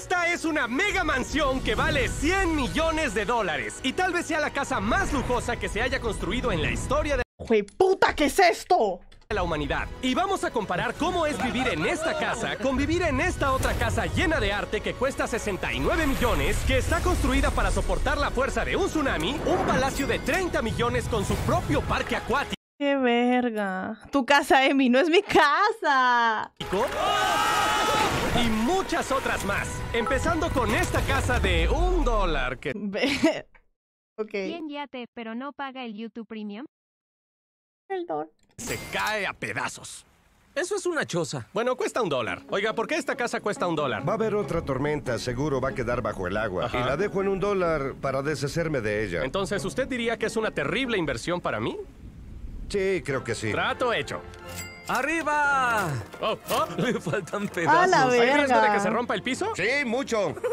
Esta es una mega mansión que vale 100 millones de dólares y tal vez sea la casa más lujosa que se haya construido en la historia de Güey, puta, ¿qué es esto? la humanidad. Y vamos a comparar cómo es vivir en esta casa con vivir en esta otra casa llena de arte que cuesta 69 millones, que está construida para soportar la fuerza de un tsunami, un palacio de 30 millones con su propio parque acuático. Qué verga. Tu casa, Emi, no es mi casa. Y muchas otras más. Empezando con esta casa de un dólar que Ve- ok. Bien yate, pero no paga el YouTube Premium. Perdón. se cae a pedazos. Eso es una choza. Bueno, cuesta un dólar. Oiga, ¿por qué esta casa cuesta un dólar? Va a haber otra tormenta, seguro va a quedar bajo el agua. Ajá. Y la dejo en un dólar para deshacerme de ella. Entonces, ¿usted diría que es una terrible inversión para mí? Sí, creo que sí. Trato hecho. ¡Arriba! Oh, oh. Le faltan A pedazos. la ¿Hay riesgo de verga. que se rompa el piso? Sí, mucho.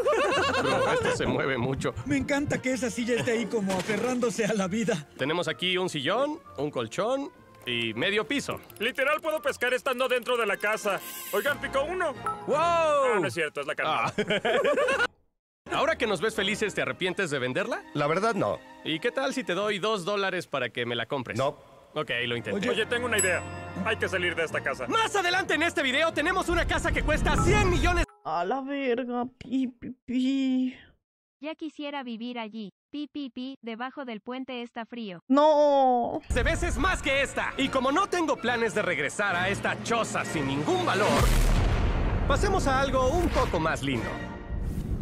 No, esto se mueve mucho. Me encanta que esa silla esté ahí como aferrándose a la vida. Tenemos aquí un sillón, un colchón y medio piso. Literal puedo pescar estando dentro de la casa. Oigan, picó uno. ¡Wow! Ah, no es cierto, es la calma. Ahora que nos ves felices, ¿te arrepientes de venderla? La verdad, no. ¿Y qué tal si te doy dos dólares para que me la compres? No. Ok, lo intenté. Oye, tengo una idea. Hay que salir de esta casa. Más adelante en este video tenemos una casa que cuesta 100 millones A la verga. Pi, pi, pi. Ya quisiera vivir allí. Pi, pi, pi, debajo del puente está frío. No. de veces más que esta. Y como no tengo planes de regresar a esta choza sin ningún valor, pasemos a algo un poco más lindo.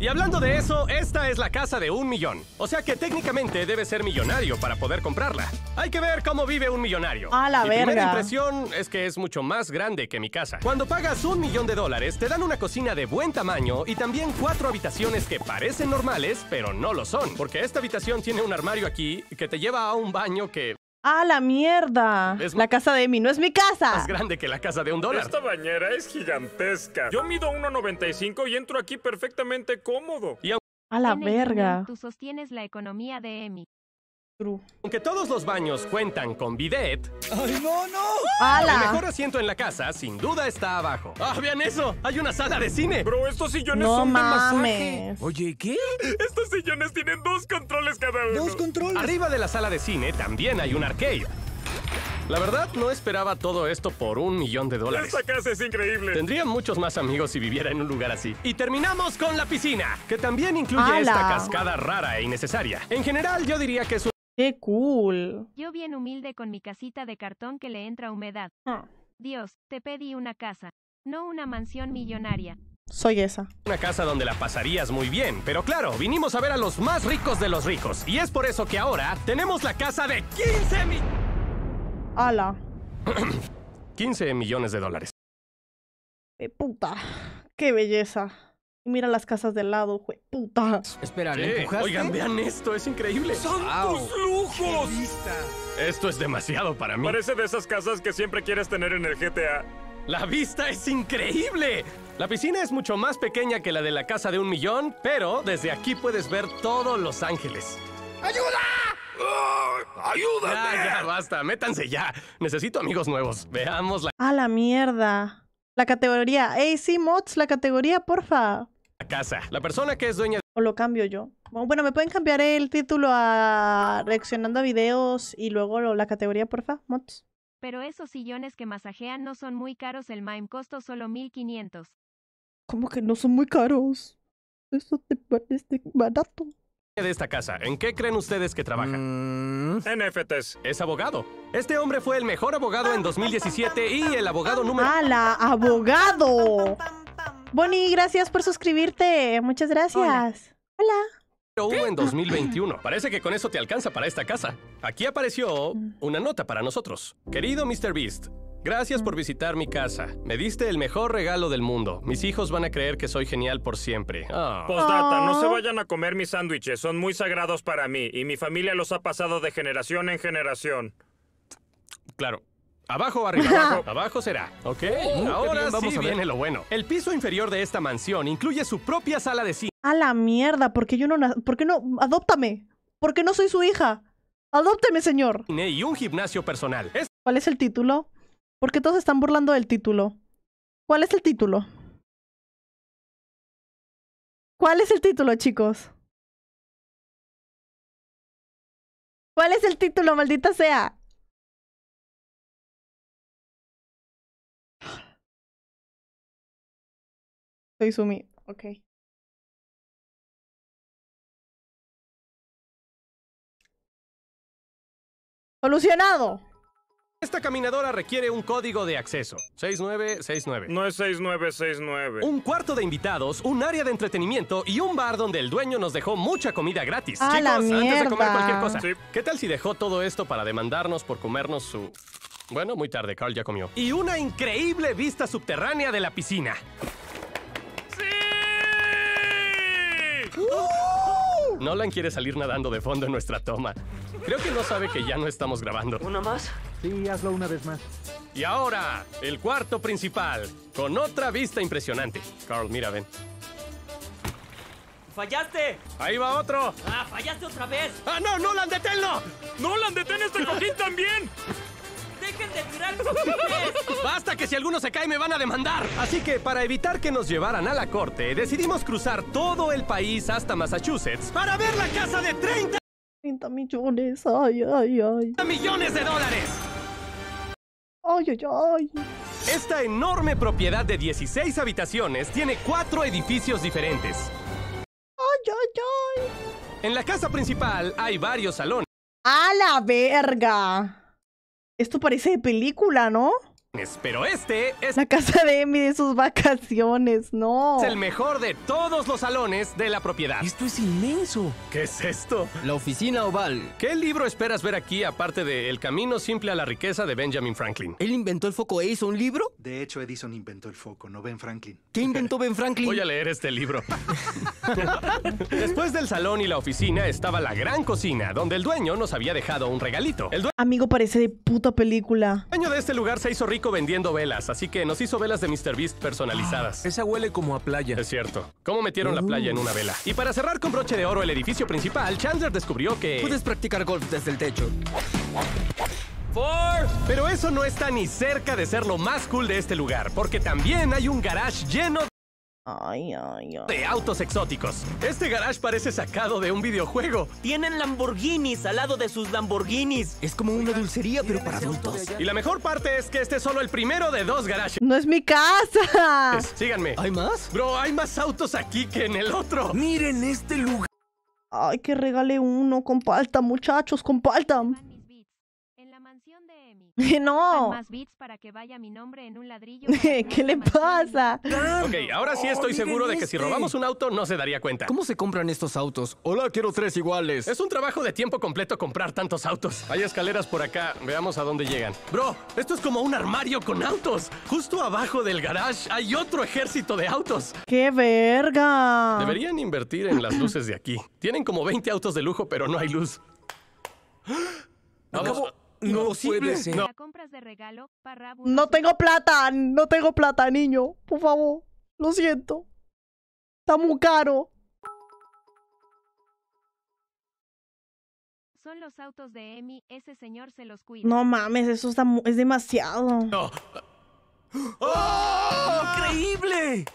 Y hablando de eso, esta es la casa de un millón. O sea que técnicamente debe ser millonario para poder comprarla. Hay que ver cómo vive un millonario. A la Mi primera impresión es que es mucho más grande que mi casa. Cuando pagas un millón de dólares, te dan una cocina de buen tamaño y también cuatro habitaciones que parecen normales, pero no lo son. Porque esta habitación tiene un armario aquí que te lleva a un baño que A la mierda. Es- La casa de Emi no es mi casa. más grande que la casa de un dólar. Esta bañera es gigantesca. Yo mido 1.95 y entro aquí perfectamente cómodo. A la En el verga. Tú sostienes la economía de Emi. True. Aunque todos los baños cuentan con bidet, ¡Ay, no, no! el ¡Hala! mejor asiento en la casa sin duda está abajo. ¡Ah, vean eso! ¡Hay una sala de cine! Bro, estos sillones No son de masaje. mames. Oye, ¿qué? Estos sillones tienen dos controles cada uno. Dos controles. Arriba de la sala de cine también hay un arcade. La verdad, no esperaba todo esto por un millón de dólares. Esta casa es increíble. Tendría muchos más amigos si viviera en un lugar así. Y terminamos con la piscina, que también incluye ¡Hala! esta cascada rara e innecesaria. En general, yo diría que es un Qué cool. Yo bien humilde con mi casita de cartón que le entra humedad. Ah, Dios, te pedí una casa, no una mansión millonaria. Soy esa. Una casa donde la pasarías muy bien, pero claro, vinimos a ver a los más ricos de los ricos. Y es por eso que ahora tenemos la casa de 15, mi- ¡Hala! 15 millones de dólares. ¡Qué puta! ¡Qué belleza! Y mira las casas del lado, jue puta. Espera, Sí, ¿le empujaste? Oigan, vean esto, es increíble. ¡Santos lujos! Esto es demasiado para mí. Parece de esas casas que siempre quieres tener en el GTA. La vista es increíble. La piscina es mucho más pequeña que la de la casa de un millón, pero desde aquí puedes ver todos Los Ángeles. ¡Ayuda! Ya, ya, basta, métanse ya. Necesito amigos nuevos. Veamos la ¡A la mierda! La categoría. ¡Ey, sí, mods! La categoría, porfa. Casa. La persona que es dueña O lo cambio yo. Bueno, ¿me pueden cambiar el título a reaccionando a videos y luego lo- la categoría, porfa, mods? Pero esos sillones que masajean no son muy caros, el MIME costó solo 1500. ¿Cómo que no son muy caros? Eso te parece barato. de esta casa, ¿en qué creen ustedes que trabaja? Mm, NFTs. Es abogado. Este hombre fue el mejor abogado en 2017 y el abogado número ¡Hala! ¡Abogado! Bonnie, gracias por suscribirte. Muchas gracias. Hola. uno en 2021. Parece que con eso te alcanza para esta casa. Aquí apareció una nota para nosotros. Querido Mr. Beast, gracias por visitar mi casa. Me diste el mejor regalo del mundo. Mis hijos van a creer que soy genial por siempre. Ah. Postdata, no se Oh. vayan a comer mis sándwiches, son muy sagrados para mí y mi familia los ha pasado de generación en generación. Claro. Abajo o arriba, abajo, abajo será. Ok, ahora bien, vamos sí a ver. viene lo bueno. El piso inferior de esta mansión incluye su propia sala de cine. A la mierda, ¿por qué yo no... ¿Por qué no? Adóptame. ¿Por qué no soy su hija? Adópteme, señor. y un gimnasio personal. Es ¿Cuál es el título? ¿Por qué todos están burlando del título? ¿Cuál es el título? ¿Cuál es el título, chicos? ¿Cuál es el título, maldita sea? Soy Sumi. Ok. Solucionado. Esta caminadora requiere un código de acceso. 6969. No es 6969. Un cuarto de invitados, un área de entretenimiento y un bar donde el dueño nos dejó mucha comida gratis. ¡A la Chicos, antes de comer mierda! cualquier cosa, Sí. ¿qué tal si dejó todo esto para demandarnos por comernos su... Bueno, muy tarde, Carl ya comió. Y una increíble vista subterránea de la piscina. Nolan quiere salir nadando de fondo en nuestra toma. Creo que no sabe que ya no estamos grabando. ¿Una más? Sí, hazlo una vez más. Y ahora, el cuarto principal, con otra vista impresionante. Carl, mira, ven. ¡Fallaste! Ahí va otro. ¡Ah, fallaste otra vez! ¡Ah, no, Nolan, deténlo! ¡Nolan, detén este cojín también! ¡Dejen de tirar cojines! Basta que si alguno se cae me van a demandar. Así que para evitar que nos llevaran a la corte, decidimos cruzar todo el país hasta Massachusetts para ver la casa de 30 30 millones. Ay, ay, ay. millones de dólares. Ay, ay, ay. Esta enorme propiedad de 16 habitaciones tiene cuatro edificios diferentes. Ay, ay, ay. En la casa principal hay varios salones, ¡A la verga! Esto parece de película, ¿no? Pero este es La casa de Emi de sus vacaciones, no. el mejor de todos los salones de la propiedad. Esto es inmenso. ¿Qué es esto? La oficina oval. ¿Qué libro esperas ver aquí aparte de El camino simple a la riqueza de Benjamin Franklin? ¿Él inventó el foco e hizo un libro? De hecho, Edison inventó el foco, no Ben Franklin. ¿Qué inventó Ben Franklin? Voy a leer este libro. Después del salón y la oficina estaba la gran cocina, donde el dueño nos había dejado un regalito. El Amigo, parece de puta película. dueño de este lugar se hizo rico vendiendo velas, así que nos hizo velas de Mr. Beast personalizadas. Esa huele como a playa. Es cierto. ¿Cómo metieron la playa en una vela? Y para cerrar con broche de oro el edificio principal, Chandler descubrió que... Puedes practicar golf desde el techo. Pero eso no está ni cerca de ser lo más cool de este lugar, porque también hay un garage lleno Ay, ay, ay. de autos exóticos. Este garage parece sacado de un videojuego. Tienen Lamborghinis al lado de sus Lamborghinis. Es como una dulcería, pero para adultos. Y la mejor parte es que este es solo el primero de dos garajes. No es mi casa. Síganme. ¿Hay más? Bro, hay más autos aquí que en el otro. Miren este lugar. Ay, que regale uno. Compartan, muchachos, compartan. Van mis beats. En la mansión de Emi. No. más beats para que vaya mi nombre en un ladrillo. ¿Qué le pasa? Ok, ahora sí estoy Oh, seguro de que si robamos un auto no se daría cuenta. ¿Cómo se compran estos autos? Hola, quiero tres iguales. Es un trabajo de tiempo completo comprar tantos autos. Hay escaleras por acá, veamos a dónde llegan. Bro, esto es como un armario con autos. Justo abajo del garage hay otro ejército de autos. ¡Qué verga! Deberían invertir en las luces de aquí. Tienen como 20 autos de lujo, pero no hay luz. Vamos. Acabo- No puede ser. No. Compras de regalo, parra, No tengo plata, no tengo plata, niño. Por favor, lo siento. Está muy caro. Son los autos de Emi, ese señor se los cuida. No mames, eso está mu- es demasiado. No. ¡Increíble!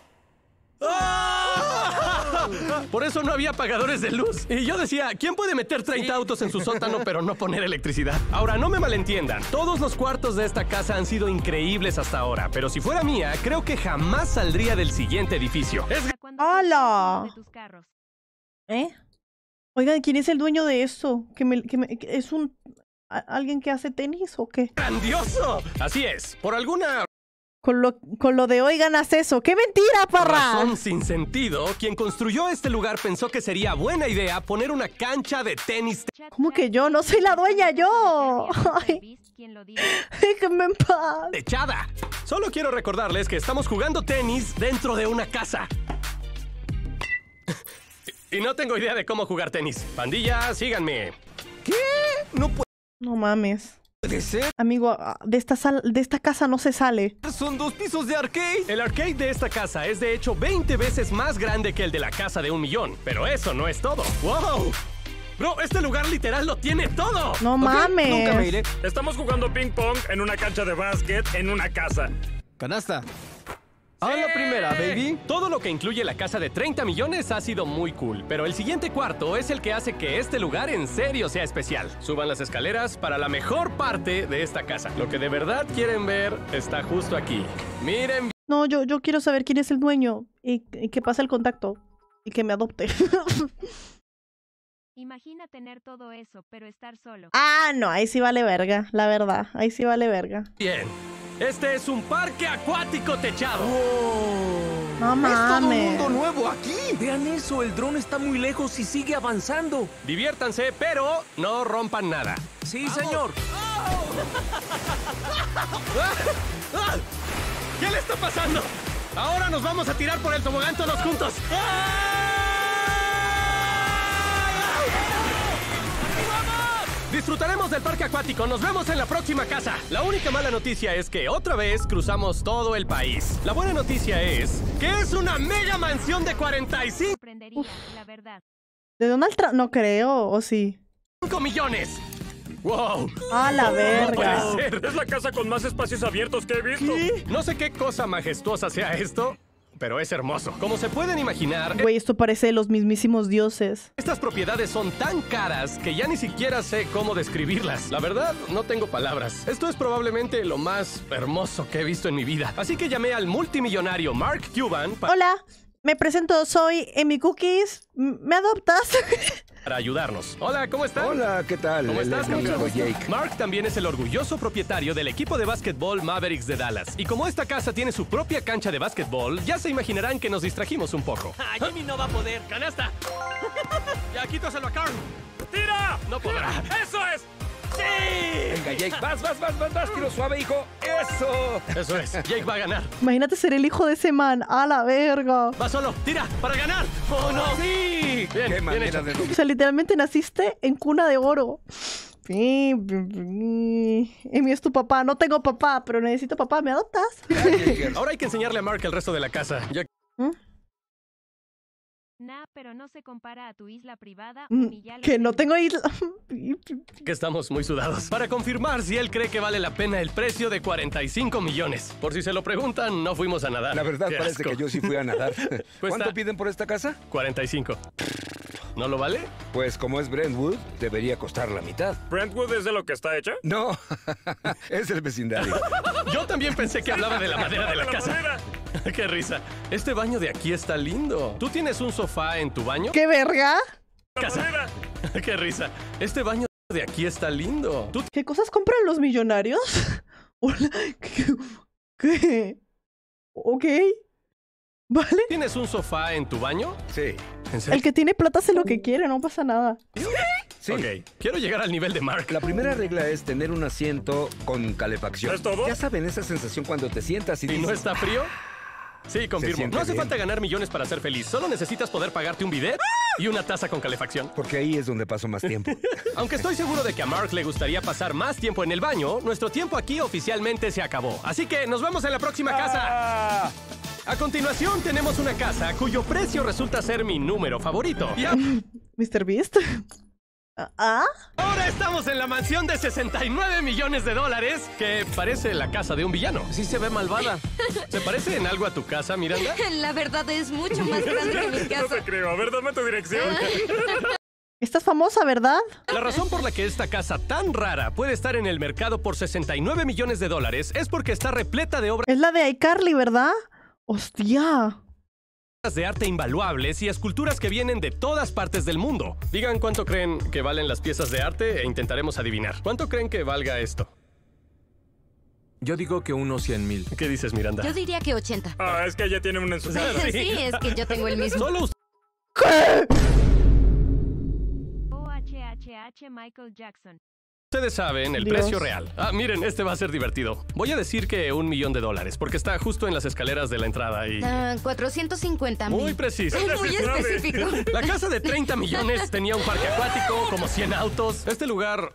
Por eso no había apagadores de luz. Y yo decía, ¿quién puede meter 30 autos en su sótano pero no poner electricidad? Ahora, no me malentiendan. Todos los cuartos de esta casa han sido increíbles hasta ahora. Pero si fuera mía, creo que jamás saldría del siguiente edificio. Es carros. ¿Eh? Oigan, ¿quién es el dueño de esto? ¿Que me- que me- que ¿Es un... a- alguien que hace tenis o qué? grandioso. Así es. Por alguna Con lo, con lo de oigan, haz eso. ¡Qué mentira, parra! razón sin sentido, quien construyó este lugar pensó que sería buena idea poner una cancha de tenis. ¿Cómo que yo? No soy la dueña, yo. Ay, déjenme en paz. techada. Solo quiero recordarles que estamos jugando tenis dentro de una casa. Y no tengo idea de cómo jugar tenis. Pandilla, síganme. No No mames. Puede ser. Amigo, ah, de esta, sal- de esta casa no se sale. Son dos pisos de arcade. El arcade de esta casa es de hecho 20 veces más grande que el de la casa de un millón. Pero eso no es todo. ¡Wow! Bro, este lugar literal lo tiene todo. No mames. Nunca me iré. Estamos jugando ping pong en una cancha de básquet en una casa. Canasta. A la primera, baby. Todo lo que incluye la casa de 30 millones ha sido muy cool, pero el siguiente cuarto es el que hace que este lugar en serio sea especial. Suban las escaleras para la mejor parte de esta casa. Lo que de verdad quieren ver está justo aquí. Miren No, yo, yo quiero saber quién es el dueño y, y que pase el contacto y que me adopte. Imagina tener todo eso, pero estar solo. ah, no, ahí sí vale verga, la verdad. Ahí sí vale verga. bien. Este es un parque acuático techado. No Es todo un mundo nuevo aquí. Vean eso, el dron está muy lejos y sigue avanzando. Diviértanse, pero no rompan nada. Sí, señor. ¿Qué le está pasando? Ahora nos vamos a tirar por el tobogán todos juntos. Disfrutaremos del parque acuático. Nos vemos en la próxima casa. La única mala noticia es que otra vez cruzamos todo el país. La buena noticia es que es una mega mansión de 45 Sorprendería, la verdad. ¿De Donald Trump? No creo, ¿o sí? millones. ¡Wow! A la No verga. puede ser. Es la casa con más espacios abiertos que he visto. No sé qué cosa majestuosa sea esto, pero es hermoso. Como se pueden imaginar, Güey, esto parece de los mismísimos dioses. estas propiedades son tan caras que ya ni siquiera sé cómo describirlas. La verdad, no tengo palabras. Esto es probablemente lo más hermoso que he visto en mi vida. Así que llamé al multimillonario Mark Cuban pa- Hola, me presento, soy Emi Cookies. ¿Me adoptas? para ayudarnos. Hola, ¿cómo estás? Hola, ¿qué tal? ¿Cómo estás, campeón? Jake. Mark también es el orgulloso propietario del equipo de básquetbol Mavericks de Dallas. Y como esta casa tiene su propia cancha de básquetbol, ya se imaginarán que nos distrajimos un poco. Ah, Jimmy no va a poder. ¡Canasta! ya quítaselo a Carl. ¡Tira! No podrá. ¡Eso es! Venga, Jake, vas, vas, vas, vas, vas, tiro suave, hijo. ¡Eso! Eso es. Jake va a ganar. Imagínate ser el hijo de ese man. A la verga. Va solo. Tira para ganar. ¡Oh, no! ¡Sí! Bien, ¡Qué bien manera hecho. de... O sea, literalmente naciste en cuna de oro. Sí, Emi es tu papá. No tengo papá, pero necesito papá. ¿Me adoptas? Ahora hay que enseñarle a Mark el resto de la casa. Ya Nah, pero no se compara a tu isla privada. Mm, que no en- tengo isla. que estamos muy sudados. Para confirmar si él cree que vale la pena el precio de 45 millones. Por si se lo preguntan, no fuimos a nadar. La verdad Qué parece asco. que yo sí fui a nadar. ¿Cuánto está- piden por esta casa? 45. ¿No lo vale? Pues como es Brentwood, debería costar la mitad. ¿Brentwood es de lo que está hecha? No, es el vecindario. Yo también pensé que hablaba de la madera de la La casa. madera. Qué risa. Este baño de aquí está lindo. ¿Tú tienes un sofá en tu baño? ¿Qué verga? Casa. Qué risa. Este baño de aquí está lindo. ¿Tú ¿Qué cosas compran los millonarios? Hola. ¿Qué? ¿Qué? Ok. ¿Vale? tienes un sofá en tu baño? Sí, ¿En serio? El que tiene plata hace lo que quiere, no pasa nada. sí. Ok, quiero llegar al nivel de Mark. La primera regla es tener un asiento con calefacción. ¿Es todo? Ya saben esa sensación cuando te sientas y ¿Y dices, no está frío? Sí, confirmo. No hace bien. falta ganar millones para ser feliz. Solo necesitas poder pagarte un bidet y una taza con calefacción. porque ahí es donde paso más tiempo. Aunque estoy seguro de que a Mark le gustaría pasar más tiempo en el baño, nuestro tiempo aquí oficialmente se acabó. Así que nos vemos en la próxima casa. A continuación tenemos una casa cuyo precio resulta ser mi número favorito. Y a- ¿Mr. Beast? ¿Ah? ahora estamos en la mansión de 69 millones de dólares, que parece la casa de un villano. Sí se ve malvada. ¿Se parece en algo a tu casa, Miranda? La verdad es mucho más grande que mi No casa. te creo. A ver, dame tu dirección. Estás famosa, ¿verdad? La razón por la que esta casa tan rara puede estar en el mercado por 69 millones de dólares es porque está repleta de obras Es la de iCarly, ¿verdad? ¡Hostia! De arte invaluables y esculturas que vienen de todas partes del mundo. Digan cuánto creen que valen las piezas de arte e intentaremos adivinar. ¿Cuánto creen que valga esto? Yo digo que unos 100 mil. ¿Qué dices, Miranda? Yo diría que 80. Ah, es que ella tiene una en su casa. Sí, es que yo tengo el mismo. Solo OHHH Michael Jackson. Ustedes saben el Dios. precio real. Ah, miren, este va a ser divertido. Voy a decir que un millón de dólares, porque está justo en las escaleras de la entrada y... Ah, 450 mil. Muy preciso. Muy específico. La casa de 30 millones tenía un parque acuático, como 100 autos. Este lugar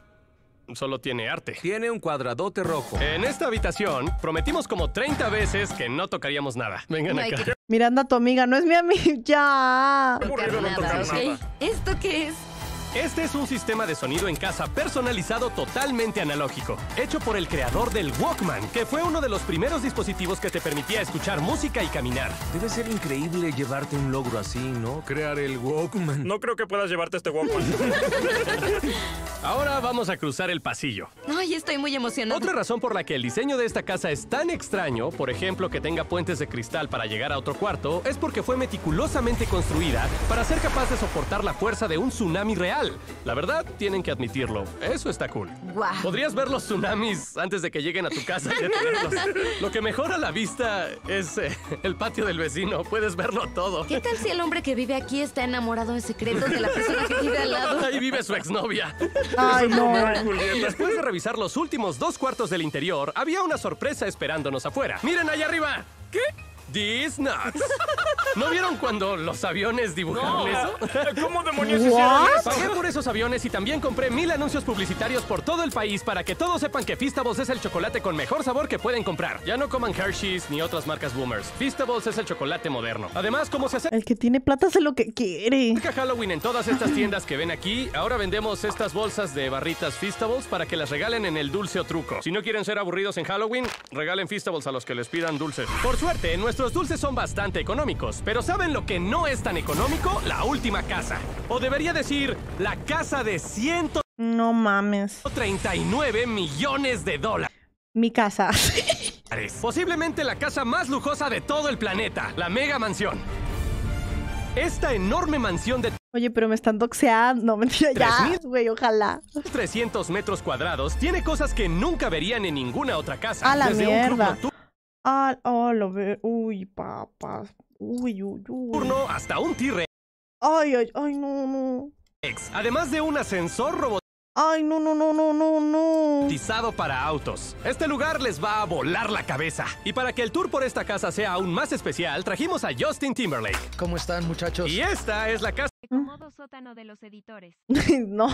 solo tiene arte. Tiene un cuadradote rojo. En esta habitación prometimos como 30 veces que no tocaríamos nada. Vengan hay acá. Miranda, tu amiga, no es mi amiga. Ya. Aburrido no tocar tocar nada, nada. ¿ok? ¿Esto qué es? Este es un sistema de sonido en casa personalizado totalmente analógico, hecho por el creador del Walkman, que fue uno de los primeros dispositivos que te permitía escuchar música y caminar. Debe ser increíble llevarte un logro así, ¿no? Crear el Walkman. No creo que puedas llevarte este Walkman. Ahora vamos a cruzar el pasillo. Ay, estoy muy emocionada. Otra razón por la que el diseño de esta casa es tan extraño, por ejemplo que tenga puentes de cristal para llegar a otro cuarto, es porque fue meticulosamente construida para ser capaz de soportar la fuerza de un tsunami real. La verdad, tienen que admitirlo, eso está cool. Podrías ver los tsunamis antes de que lleguen a tu casa y detenerlos. Lo que mejora la vista es eh, el patio del vecino, puedes verlo todo. ¿Qué tal si el hombre que vive aquí está enamorado en secreto de la persona que vive al lado? Ahí vive su exnovia. Ay, no. Después de revisar los últimos dos cuartos del interior, había una sorpresa esperándonos afuera. ¡Miren allá arriba! ¿Qué? These nuts. ¿No vieron cuando los aviones dibujaron eso? ¿Cómo demonios hicieron eso? Pagué por esos aviones y también compré mil anuncios publicitarios por todo el país para que todos sepan que Feastables es el chocolate con mejor sabor que pueden comprar. Ya no coman Hershey's ni otras marcas boomers. Feastables es el chocolate moderno. Además, como se hace El que tiene plata hace lo que quiere. Halloween en todas estas tiendas que ven aquí, ahora vendemos estas bolsas de barritas Feastables para que las regalen en el dulce o truco. Si no quieren ser aburridos en Halloween, regalen Feastables a los que les pidan dulces. Por suerte, nuestros dulces son bastante económicos, pero ¿saben lo que no es tan económico? La última casa. O debería decir, la casa de 139 No mames. millones de dólares. Mi casa. Posiblemente la casa más lujosa de todo el planeta, la Mega Mansión. Esta enorme mansión de Oye, pero me están doxeando. Mentira, ya, 3,000. güey, ojalá. 300 metros cuadrados tiene cosas que nunca verían en ninguna otra casa. A la Desde un club mierda. Ah, oh, lo veo. Uy, papas. Uy, uy, uy. nocturno hasta un T-Rex, Ay, ay, ay, no, no. además de un ascensor Ay, no, no, no, no, no, no. robotizado para autos. Este lugar les va a volar la cabeza. Y para que el tour por esta casa sea aún más especial, trajimos a Justin Timberlake. ¿Cómo están, muchachos? Y esta es la casa El cómodo sótano de los editores. no.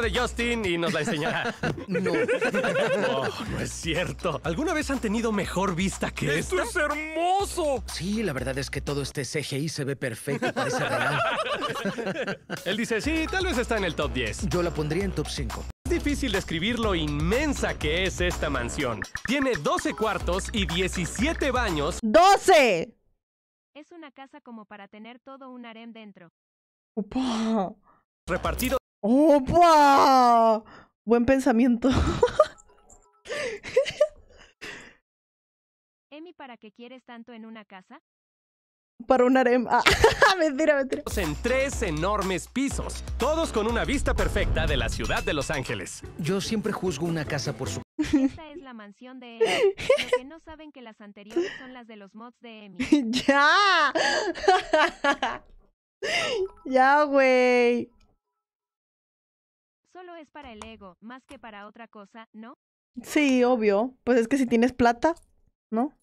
de Justin y nos la enseñará. No. Oh, no es cierto. ¿Alguna vez han tenido mejor vista que esta? ¡Esto es hermoso! Sí, la verdad es que todo este CGI se ve perfecto, parece real. Él dice, sí, tal vez está en el top 10. Yo la pondría en top 5. Es difícil describir lo inmensa que es esta mansión. Tiene 12 cuartos y 17 baños. ¡12! Es una casa como para tener todo un harem dentro. Opa. Repartidos ¡Opa! Buen pensamiento. Emi, ¿para qué quieres tanto en una casa? Para un harem. Ah, mentira, mentira. en tres enormes pisos, todos con una vista perfecta de la ciudad de Los Ángeles. Yo siempre juzgo una casa por su... Esta es la mansión de Emi. Lo que no saben que las anteriores son las de los mods de Emi. ¡Ya! ya, güey. Solo es para el ego, más que para otra cosa, ¿no? Sí, obvio. Pues es que si tienes plata, ¿no?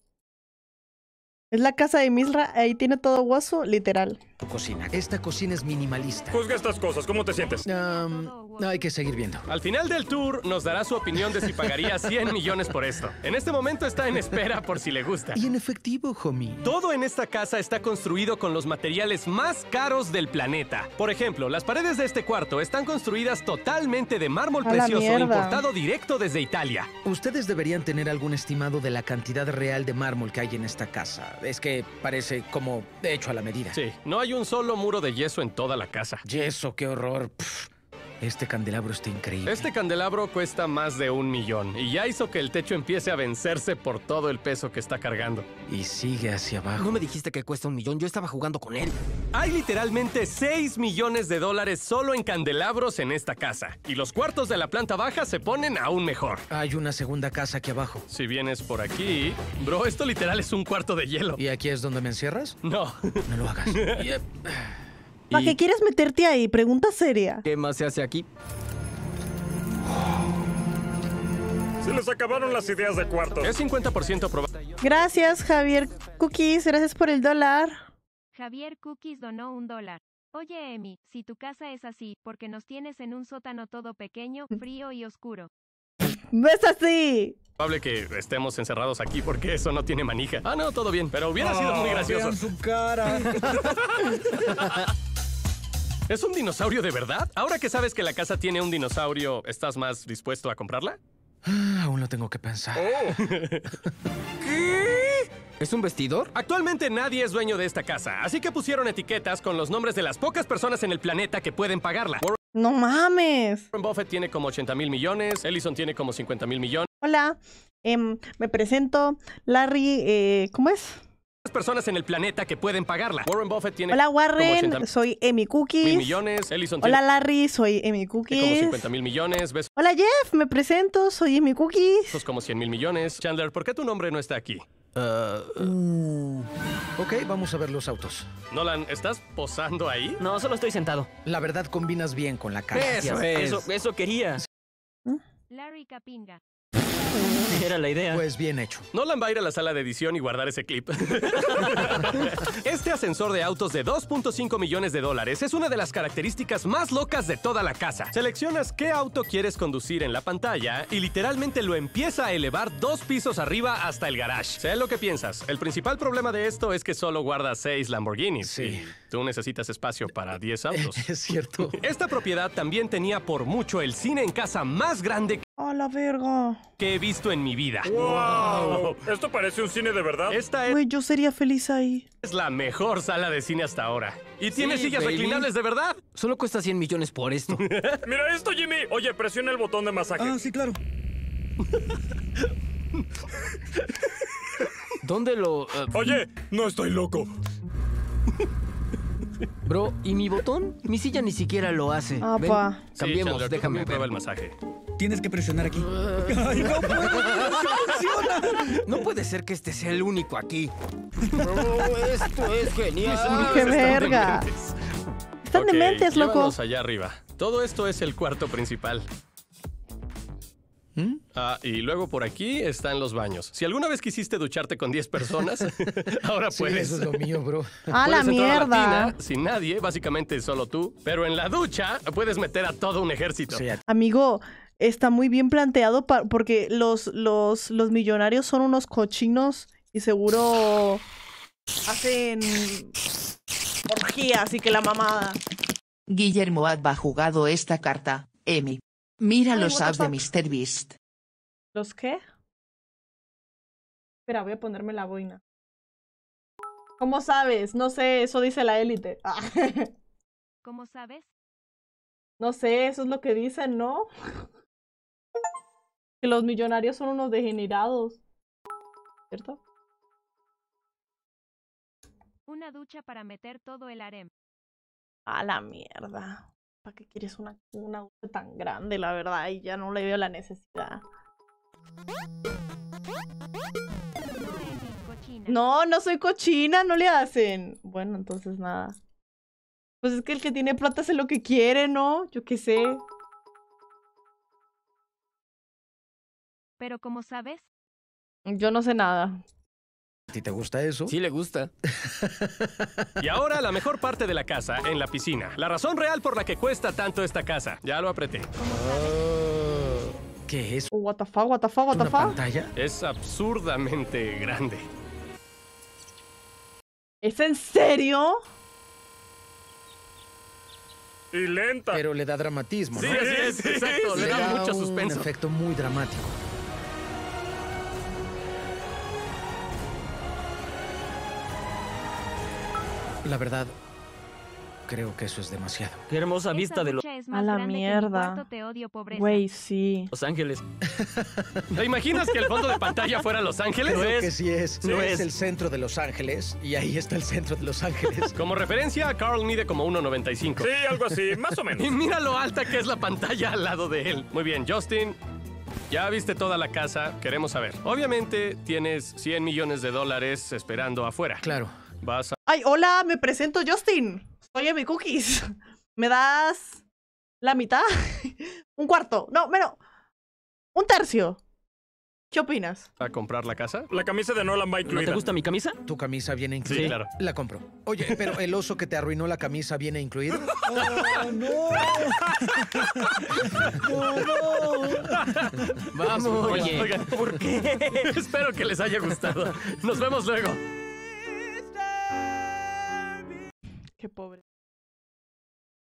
Es la casa de Misra, ahí tiene todo guaso, literal. cocina. Esta cocina es minimalista. Juzga estas cosas, ¿cómo te sientes? Um, hay que seguir viendo. Al final del tour nos dará su opinión de si pagaría 100 millones por esto. En este momento está en espera por si le gusta. Y en efectivo, homie. Todo en esta casa está construido con los materiales más caros del planeta. Por ejemplo, las paredes de este cuarto están construidas totalmente de mármol A precioso importado directo desde Italia. Ustedes deberían tener algún estimado de la cantidad real de mármol que hay en esta casa. Es que parece como hecho a la medida. Sí, no hay un solo muro de yeso en toda la casa. Yeso, qué horror. Pff, este candelabro está increíble. Este candelabro cuesta más de un millón y ya hizo que el techo empiece a vencerse por todo el peso que está cargando. Y sigue hacia abajo. No me dijiste que cuesta un millón, yo estaba jugando con él. Hay literalmente 6 millones de dólares solo en candelabros en esta casa. Y los cuartos de la planta baja se ponen aún mejor. Hay una segunda casa aquí abajo. Si vienes por aquí... Bro, esto literal es un cuarto de hielo. ¿Y aquí es donde me encierras? No. No lo hagas. Yep. ¿Para qué quieres meterte ahí? Pregunta seria. ¿Qué más se hace aquí? Se les acabaron las ideas de cuartos. Es 50% probable. Gracias, Javier Cookies. Gracias por el dólar. Javier Cookies donó un dólar. Oye, Emi, si tu casa es así, porque nos tienes en un sótano todo pequeño, frío y oscuro. No es así. probable que estemos encerrados aquí porque eso no tiene manija. Ah, no, todo bien, pero hubiera sido muy Oh, gracioso. vean su cara. ¿Es un dinosaurio de verdad? Ahora que sabes que la casa tiene un dinosaurio, ¿estás más dispuesto a comprarla? Ah, aún lo tengo que pensar. ¿Es un vestidor? Actualmente nadie es dueño de esta casa, así que pusieron etiquetas con los nombres de las pocas personas en el planeta que pueden pagarla. No mames. Warren Buffett tiene como 80 mil millones, Ellison tiene como 50 mil millones. Hola, em, me presento. Larry, eh, ¿cómo es? Personas en el planeta que pueden pagarla. Warren Buffett tiene Hola como 80 Warren, soy Emi mil Cookies. millones, Ellison Hola Larry, soy Emi como Cookies. 50 mil millones, Besos Hola Jeff, me presento, soy Emi Cookies. como 100 mil millones. Chandler, ¿por qué tu nombre no está aquí? Ah, uh, ok, vamos a ver los autos. Nolan, ¿estás posando ahí? No, solo estoy sentado. La verdad combinas bien con la cara. Eso, eso, eso quería. Larry Capinga. Era la idea. Pues bien hecho. Nolan va a ir a la sala de edición y guardar ese clip. este ascensor de autos de 2.5 millones de dólares es una de las características más locas de toda la casa. Seleccionas qué auto quieres conducir en la pantalla y literalmente lo empieza a elevar dos pisos arriba hasta el garage. Sé lo que piensas. El principal problema de esto es que solo guarda 6 Lamborghinis. Sí. y Tú necesitas espacio para 10 autos. Es cierto. Esta propiedad también tenía por mucho el cine en casa más grande A la verga. que he visto en mi vida. ¡Wow! Esto parece un cine de verdad. Esta es Güey, yo sería feliz ahí. Es la mejor sala de cine hasta ahora. Y tiene Sí, sillas baby. reclinables de verdad. Solo cuesta 100 millones por esto. Mira esto, Jimmy. Oye, presiona el botón de masaje. Ah, sí, claro. ¿Dónde lo...? eh, Oye, no estoy loco. bro, ¿y mi botón? Mi silla ni siquiera lo hace. Ven, Sí, cambiemos, Chandler, déjame prueba ver. el masaje. Tienes que presionar aquí. ¡Ay, no puedo! ¡Sí funciona! No puede ser que este sea el único aquí. Esto es genial. ¡Qué Están verga! Están Ok, dementes, loco. allá arriba. Todo esto es el cuarto principal. ¿Mm? Ah, y luego por aquí están los baños. Si alguna vez quisiste ducharte con 10 personas, ahora Sí, puedes. eso es lo mío, bro. ¡A la a mierda! tina sin nadie, básicamente solo tú. Pero en la ducha puedes meter a todo un ejército. Sí, Amigo, está muy bien planteado pa- porque los, los, los millonarios son unos cochinos y seguro hacen orgías y que la mamada. Guillermo Adva ha jugado esta carta. Emi. Mira Ay, los apps de. Mr. Beast. ¿Los qué? Espera, voy a ponerme la boina. ¿Cómo sabes? No sé, eso dice la élite. Ah, ¿Cómo sabes? no sé, eso es lo que dicen, ¿no? Que los millonarios son unos degenerados. ¿Cierto? Una ducha para meter todo el harem. A la mierda. ¿Para qué quieres una, una ducha tan grande, la verdad? Y ya no le veo la necesidad. No, no soy cochina, no le hacen. Bueno, entonces nada. Pues es que el que tiene plata hace lo que quiere, ¿no? Yo qué sé. Pero ¿cómo sabes? Yo no sé nada. ¿A ti te gusta eso? Sí le gusta. Y ahora la mejor parte de la casa, en la piscina. La razón real por la que cuesta tanto esta casa. Ya lo apreté. ¿Qué es? Oh, what the fuck, what the fuck, what the ¿Una fuck? pantalla? Es absurdamente grande. ¿Es en serio? Y lenta. Pero le da dramatismo, Sí, así es, exacto. Le da mucho un suspenso. efecto muy dramático. La verdad, creo que eso es demasiado. Qué hermosa vista de Los es A la mierda. Güey, sí. Ángeles. ¿Te imaginas que el fondo de pantalla fuera Los Ángeles? Creo que sí es. No es es. el centro de Los Ángeles y ahí está el centro de Los Ángeles. Como referencia, Carl mide como 1.95. Sí, algo así, más o menos. Y mira lo alta que es la pantalla al lado de él. Muy bien, Justin. Ya viste toda la casa, queremos saber. Obviamente tienes 100 millones de dólares esperando afuera. Claro. Vas a... Ay, hola, me presento Justin. Soy Emi Cookies. ¿Me das la mitad? un cuarto. No, menos. Un tercio. ¿Qué opinas? a comprar la casa. La camisa de Nolan va ¿No incluida. te gusta mi camisa? ¿Tu camisa viene incluida? Sí, claro. La compro. Oye, pero el oso que te arruinó la camisa viene incluido. ¡Oh, no! ¡No, no! Vamos. Oye, oigan, ¿por qué? Espero que les haya gustado. Nos vemos luego. Qué pobre.